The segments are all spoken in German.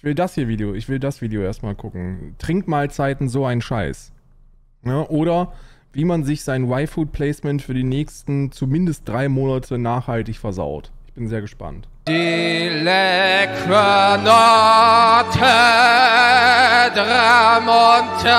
Ich will das hier Video, ich will das Video erstmal gucken. Trinkmahlzeiten, so ein Scheiß. Ja, oder wie man sich sein Y-Food-Placement für die nächsten zumindest drei Monate nachhaltig versaut. Ich bin sehr gespannt. Die leckere Note Dramontate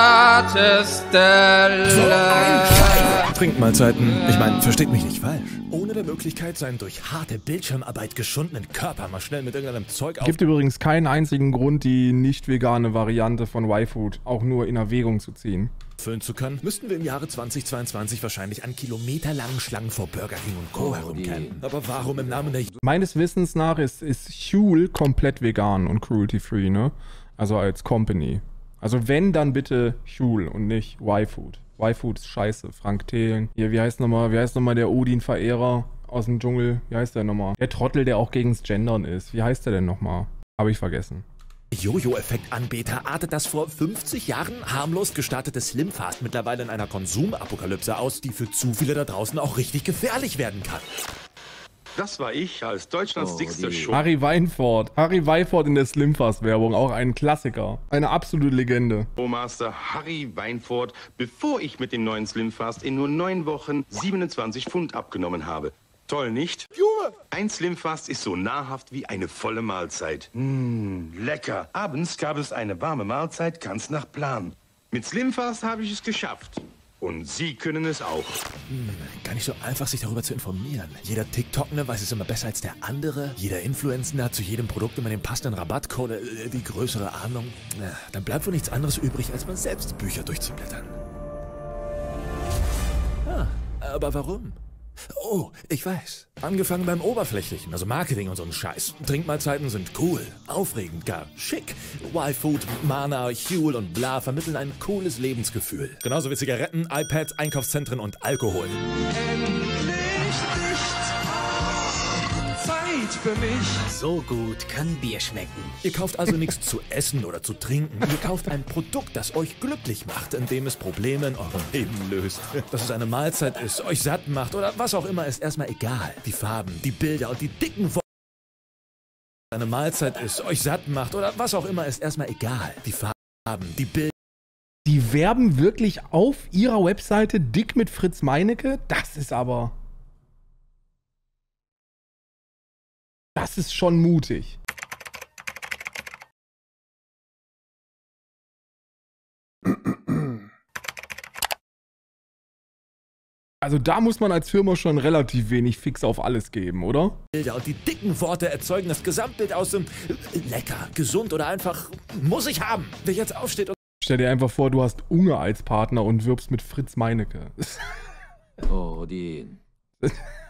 Trinkmahlzeiten. Ich meine, versteht mich nicht falsch. Ohne der Möglichkeit, seinen durch harte Bildschirmarbeit geschundenen Körper mal schnell mit irgendeinem Zeug auf... Gibt übrigens keinen einzigen Grund, die nicht vegane Variante von Y-Food auch nur in Erwägung zu ziehen. füllen zu können, müssten wir im Jahre 2022 wahrscheinlich an kilometerlangen Schlangen vor Burger King und Co. herumcampen. Aber warum im Namen der Meines Wissens nach ist, ist Huel komplett vegan und cruelty-free, ne? Also als Company. Also wenn, dann bitte Huel und nicht Y-Food. Y-Food ist scheiße. Frank Thelen. Hier, wie heißt nochmal, wie heißt nochmal der Odin-Verehrer aus dem Dschungel? Wie heißt der nochmal? Der Trottel, der auch gegens Gendern ist. Wie heißt der denn nochmal? Habe ich vergessen. Jojo-Effekt-Anbeter artet das vor 50 Jahren harmlos gestartete Slimfast mittlerweile in einer Konsumapokalypse aus, die für zu viele da draußen auch richtig gefährlich werden kann. Das war ich als Deutschlands dickster Show. Harry Weinfurt. Harry Weinfurt in der Slimfast-Werbung. Auch ein Klassiker. Eine absolute Legende. Master Harry Weinfurt, bevor ich mit dem neuen Slimfast in nur neun Wochen 27 Pfund abgenommen habe. Toll, nicht? Junge! Ein Slimfast ist so nahrhaft wie eine volle Mahlzeit. Mmm, lecker. Abends gab es eine warme Mahlzeit ganz nach Plan. Mit Slimfast habe ich es geschafft. Und Sie können es auch. Gar nicht so einfach, sich darüber zu informieren. Jeder TikTokner weiß es immer besser als der andere. Jeder Influencer hat zu jedem Produkt immer den passenden Rabattcode, äh, die größere Ahnung. Na, dann bleibt wohl nichts anderes übrig, als mal selbst Bücher durchzublättern. Ah, aber warum? Oh, ich weiß. Angefangen beim Oberflächlichen, also Marketing und so ein Scheiß. Trinkmahlzeiten sind cool, aufregend, gar schick. Y-Food, Mana, Huel und bla vermitteln ein cooles Lebensgefühl. Genauso wie Zigaretten, iPads, Einkaufszentren und Alkohol. Zeit für mich. So gut kann Bier schmecken. Ihr kauft also nichts zu essen oder zu trinken. Ihr kauft ein Produkt, das euch glücklich macht, indem es Probleme in eurem Leben löst. Dass es eine Mahlzeit ist, euch satt macht oder was auch immer, ist erstmal egal. Die Farben, die Bilder und die dicken Worte. Eine Mahlzeit ist, euch satt macht oder was auch immer, ist erstmal egal. Die Farben, die Bilder. Die werben wirklich auf ihrer Webseite dick mit Fritz Meinecke? Das ist aber. Das ist schon mutig. Also da muss man als Firma schon relativ wenig fix auf alles geben, oder? Bilder und die dicken Worte erzeugen das Gesamtbild aus dem lecker, gesund oder einfach muss ich haben. Wer jetzt aufsteht und Stell dir einfach vor, du hast Unge als Partner und wirbst mit Fritz Meinecke. Odin.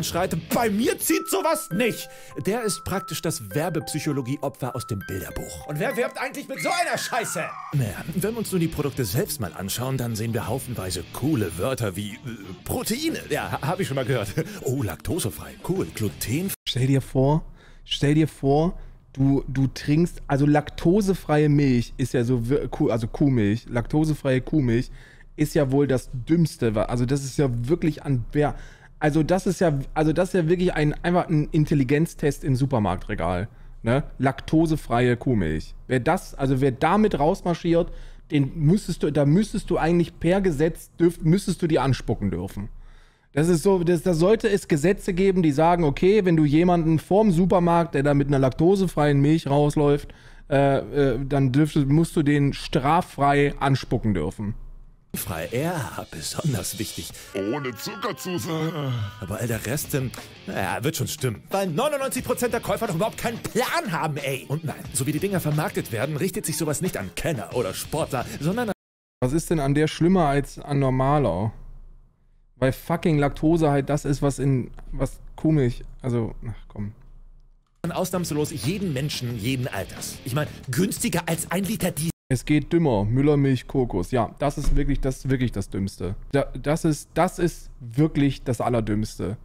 schreit, bei mir zieht sowas nicht. Der ist praktisch das Werbepsychologie-Opfer aus dem Bilderbuch. Und wer wirbt eigentlich mit so einer Scheiße? Naja, wenn wir uns nur die Produkte selbst mal anschauen, dann sehen wir haufenweise coole Wörter wie äh, Proteine. Ja, ha- hab ich schon mal gehört. Oh, laktosefrei. Cool. Gluten Stell dir vor, stell dir vor, du, du trinkst, also laktosefreie Milch ist ja so, also Kuhmilch, laktosefreie Kuhmilch ist ja wohl das Dümmste. Also das ist ja wirklich an, wer, also das ist ja, also das ist ja wirklich ein, einfach ein Intelligenztest im Supermarktregal. Ne? Laktosefreie Kuhmilch. Wer das, also wer damit rausmarschiert, den müsstest du, da müsstest du eigentlich per Gesetz, dürf, müsstest du die anspucken dürfen. Das ist so, das, da sollte es Gesetze geben, die sagen, okay, wenn du jemanden vorm Supermarkt, der da mit einer laktosefreien Milch rausläuft, äh, äh, dann dürftest, musst du den straffrei anspucken dürfen. Frei. Ja, besonders wichtig. Ohne Zuckerzusatz. Aber all der Rest, ähm, naja, wird schon stimmen. Weil 99% der Käufer doch überhaupt keinen Plan haben, ey. Und nein, so wie die Dinger vermarktet werden, richtet sich sowas nicht an Kenner oder Sportler, sondern an Was ist denn an der schlimmer als an normaler? Weil fucking Laktose halt das ist, was in, was Kuhmilch, also, ach komm. ausnahmslos jeden Menschen jeden Alters. Ich meine, günstiger als ein Liter Diesel. Es geht dümmer. Müllermilch, Kokos. Ja, das ist wirklich das, wirklich das Dümmste. Da, das, ist, das ist wirklich das Allerdümmste.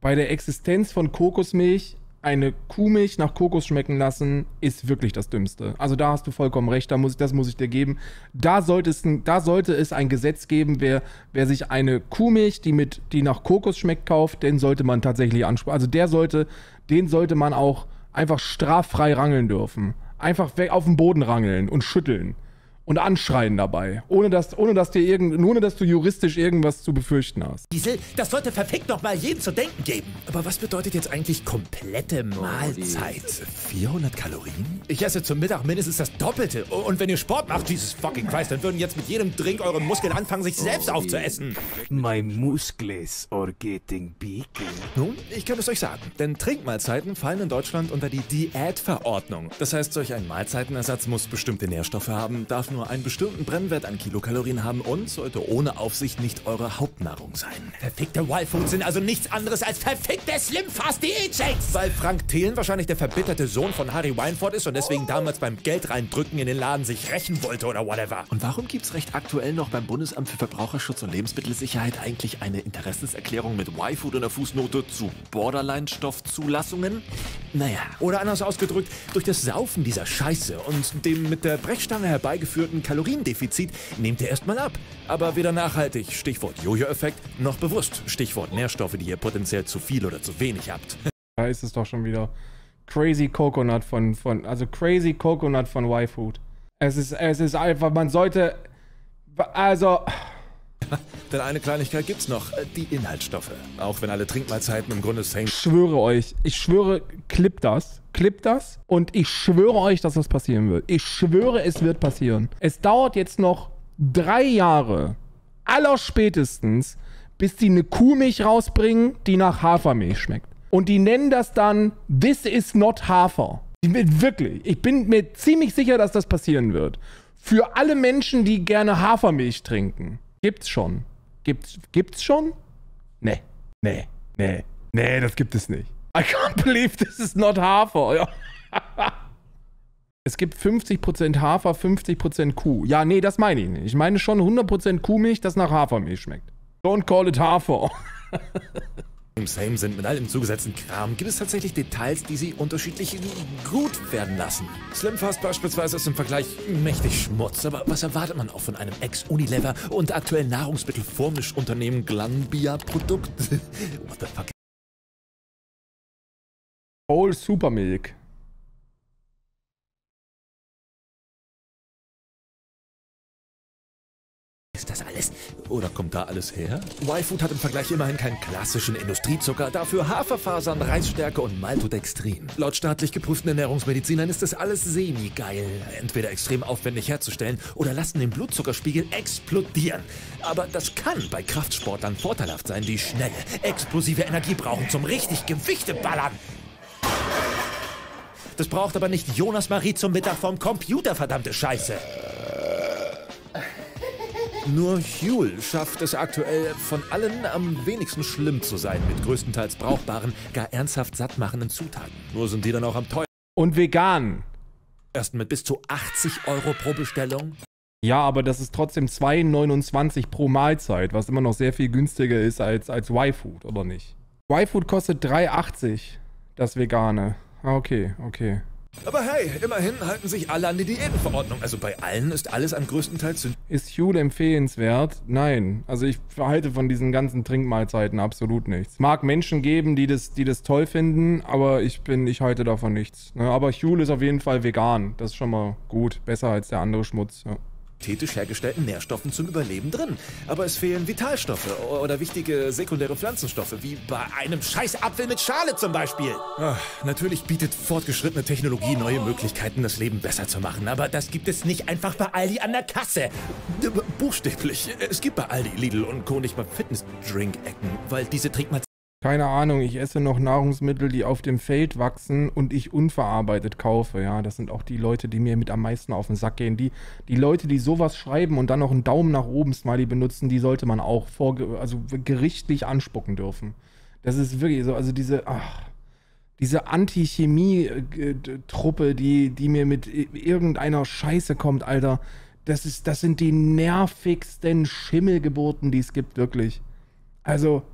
Bei der Existenz von Kokosmilch eine Kuhmilch nach Kokos schmecken lassen, ist wirklich das Dümmste. Also da hast du vollkommen recht, da muss, das muss ich dir geben. Da sollte es ein, da sollte es ein Gesetz geben, wer, wer sich eine Kuhmilch, die, mit, die nach Kokos schmeckt, kauft, den sollte man tatsächlich ansprechen. Also der sollte, den sollte man auch einfach straffrei rangeln dürfen. Einfach weg auf den Boden rangeln und schütteln und anschreien dabei, ohne dass, ohne dass dir irgend, ohne dass du juristisch irgendwas zu befürchten hast. Diesel, das sollte verfickt noch mal jedem zu denken geben. Aber was bedeutet jetzt eigentlich komplette Mahlzeit? 400 Kalorien? Ich esse zum Mittag mindestens das Doppelte. Und wenn ihr Sport macht, Jesus fucking Christ, dann würden jetzt mit jedem Drink eure Muskeln anfangen, sich selbst aufzuessen. My muscles are getting bigger. Nun, ich kann es euch sagen, denn Trinkmahlzeiten fallen in Deutschland unter die Diätverordnung. Das heißt, solch ein Mahlzeitenersatz muss bestimmte Nährstoffe haben, darf nur einen bestimmten Brennwert an Kilokalorien haben und sollte ohne Aufsicht nicht eure Hauptnahrung sein. Verfickte Wildfoods sind also nichts anderes als verfickte Slimfast Diät-Shakes! Weil Frank Thelen wahrscheinlich der verbitterte Sohn von Harry Weinfurt ist und deswegen damals beim Geld reindrücken in den Laden sich rächen wollte oder whatever. Und warum gibt's recht aktuell noch beim Bundesamt für Verbraucherschutz und Lebensmittelsicherheit eigentlich eine Interessenserklärung mit Y-Food in der Fußnote zu Borderline-Stoffzulassungen? Naja, oder anders ausgedrückt, durch das Saufen dieser Scheiße und dem mit der Brechstange herbeigeführten Kaloriendefizit nehmt ihr erstmal ab. Aber weder nachhaltig, Stichwort Jojo-Effekt, noch bewusst, Stichwort Nährstoffe, die ihr potenziell zu viel oder zu wenig habt. Da ist es doch schon wieder Crazy Coconut von, von also Crazy Coconut von Y-Food. Es ist, es ist einfach, man sollte, also, Denn eine Kleinigkeit gibt's noch, äh, die Inhaltsstoffe. Auch wenn alle Trinkmahlzeiten im Grunde same ich schwöre euch, ich schwöre, klipp das, klipp das und ich schwöre euch, dass das passieren wird. Ich schwöre, es wird passieren. Es dauert jetzt noch drei Jahre, allerspätestens, bis die eine Kuhmilch rausbringen, die nach Hafermilch schmeckt. Und die nennen das dann This is not Hafer. Ich bin wirklich, ich bin mir ziemlich sicher, dass das passieren wird. Für alle Menschen, die gerne Hafermilch trinken. Gibt's schon. Gibt's, gibt's schon? Nee. Nee. Nee. Nee, das gibt es nicht. I can't believe this is not Hafer. Es gibt 50% Hafer, 50% Kuh. Ja, nee, das meine ich nicht. Ich meine schon 100% Kuhmilch, das nach Hafermilch schmeckt. Don't call it Hafer. same sind mit all dem zugesetzten Kram, gibt es tatsächlich Details, die sie unterschiedlich gut werden lassen. Slimfast beispielsweise ist im Vergleich mächtig Schmutz, aber was erwartet man auch von einem Ex-Unilever und aktuell Nahrungsmittelvormischunternehmen Glanbia-Produkt? What the fuck? Whole Supermilk. Oder kommt da alles her? Y-Food hat im Vergleich immerhin keinen klassischen Industriezucker, dafür Haferfasern, Reisstärke und Maltodextrin. Laut staatlich geprüften Ernährungsmedizinern ist das alles semi-geil. Entweder extrem aufwendig herzustellen oder lassen den Blutzuckerspiegel explodieren. Aber das kann bei Kraftsportlern vorteilhaft sein, die schnelle, explosive Energie brauchen zum richtig Gewichte ballern. Das braucht aber nicht Jonas Marie zum Mittag vom Computer, verdammte Scheiße. Nur Huel schafft es aktuell von allen am wenigsten schlimm zu sein mit größtenteils brauchbaren, gar ernsthaft sattmachenden Zutaten. Nur sind die dann auch am Und vegan. teuersten mit bis zu 80 Euro pro Bestellung. Ja, aber das ist trotzdem 2,29 pro Mahlzeit, was immer noch sehr viel günstiger ist als, als Y-Food, oder nicht? Y-Food kostet 3,80, das Vegane. Ah, okay, okay. Aber hey, immerhin halten sich alle an die Diätenverordnung. Also bei allen ist alles am größten Teil zu. Ist Huel empfehlenswert? Nein. Also ich verhalte von diesen ganzen Trinkmahlzeiten absolut nichts. Mag Menschen geben, die das, die das toll finden, aber ich bin, ich halte davon nichts. Ne? Aber Huel ist auf jeden Fall vegan. Das ist schon mal gut. Besser als der andere Schmutz. Ja. Synthetisch hergestellten Nährstoffen zum Überleben drin. Aber es fehlen Vitalstoffe oder wichtige sekundäre Pflanzenstoffe, wie bei einem scheiß Apfel mit Schale zum Beispiel. Ah, natürlich bietet fortgeschrittene Technologie neue Möglichkeiten, das Leben besser zu machen, aber das gibt es nicht einfach bei Aldi an der Kasse. D- Buchstäblich. Es gibt bei Aldi, Lidl und Co. nicht mal Fitness-Drink-Ecken, weil diese Trinkmahlzeiten Keine Ahnung, ich esse noch Nahrungsmittel, die auf dem Feld wachsen und ich unverarbeitet kaufe. Ja, das sind auch die Leute, die mir mit am meisten auf den Sack gehen. Die, die Leute, die sowas schreiben und dann noch einen Daumen nach oben Smiley benutzen, die sollte man auch vor, also gerichtlich anspucken dürfen. Das ist wirklich so, also diese, ach, diese Anti-Chemie-Truppe, die, die mir mit irgendeiner Scheiße kommt, Alter. Das ist, das sind die nervigsten Schimmelgeburten, die es gibt, wirklich. Also,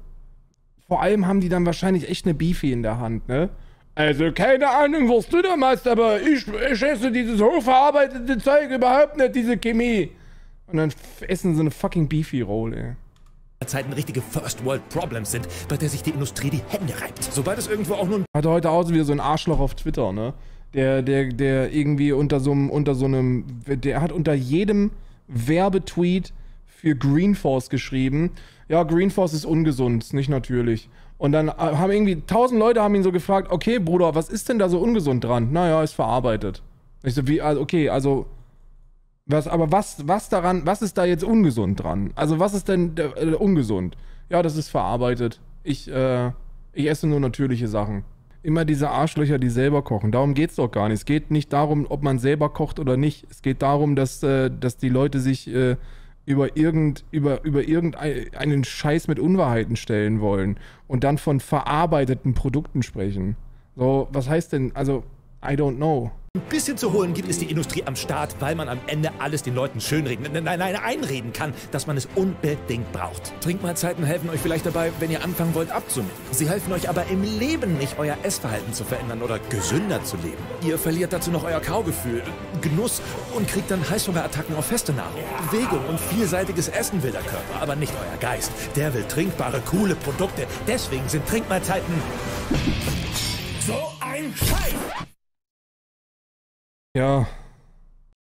vor allem haben die dann wahrscheinlich echt eine Beefy in der Hand, ne? Also, keine Ahnung, was du da machst, aber ich, ich esse dieses hochverarbeitete Zeug überhaupt nicht, diese Chemie. Und dann essen sie eine fucking Beefy-Roll, ey. Zeiten richtige First World Problems sind, bei der sich die Industrie die Hände reibt. Sobald es irgendwo auch nur ein Hatte heute auch wieder so ein Arschloch auf Twitter, ne? Der, der, der irgendwie unter so einem, unter so einem, der hat unter jedem Werbetweet für Greenforce geschrieben, ja, Greenforce ist ungesund, ist nicht natürlich. Und dann äh, haben irgendwie tausend Leute haben ihn so gefragt, okay, Bruder, was ist denn da so ungesund dran? Naja, ist verarbeitet. Ich so, wie, also, okay, also, was, aber was, was daran, was ist da jetzt ungesund dran? Also, was ist denn äh, ungesund? Ja, das ist verarbeitet. Ich, äh, ich esse nur natürliche Sachen. Immer diese Arschlöcher, die selber kochen. Darum geht's doch gar nicht. Es geht nicht darum, ob man selber kocht oder nicht. Es geht darum, dass, äh, dass die Leute sich äh, über, irgend, über, über irgendeinen Scheiß mit Unwahrheiten stellen wollen und dann von verarbeiteten Produkten sprechen. So, was heißt denn, also, I don't know. Bisschen zu holen gibt, ist die Industrie am Start, weil man am Ende alles den Leuten schönreden, nein, nein, nein, einreden kann, dass man es unbedingt braucht. Trinkmahlzeiten helfen euch vielleicht dabei, wenn ihr anfangen wollt abzunehmen. Sie helfen euch aber im Leben nicht, euer Essverhalten zu verändern oder gesünder zu leben. Ihr verliert dazu noch euer Kaugefühl, Genuss und kriegt dann Heißhungerattacken auf feste Nahrung. Bewegung und vielseitiges Essen will der Körper, aber nicht euer Geist. Der will trinkbare, coole Produkte. Deswegen sind Trinkmahlzeiten so ein Scheiß. Ja.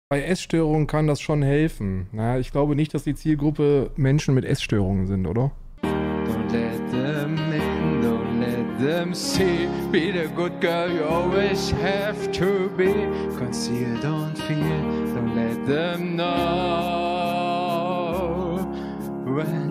Bei Essstörungen kann das schon helfen. Na, ich glaube nicht, dass die Zielgruppe Menschen mit Essstörungen sind, oder? Don't let them in, don't let them see. Be the good girl you always have to be. Conceal, don't feel, don't let them know. When